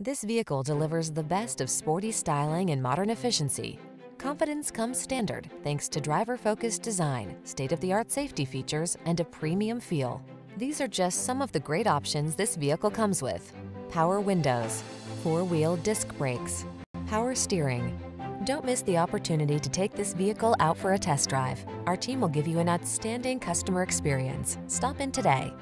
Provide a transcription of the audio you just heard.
This vehicle delivers the best of sporty styling and modern efficiency. Confidence comes standard thanks to driver-focused design, state-of-the-art safety features, and a premium feel. These are just some of the great options this vehicle comes with. Power windows, four-wheel disc brakes, power steering. Don't miss the opportunity to take this vehicle out for a test drive. Our team will give you an outstanding customer experience. Stop in today.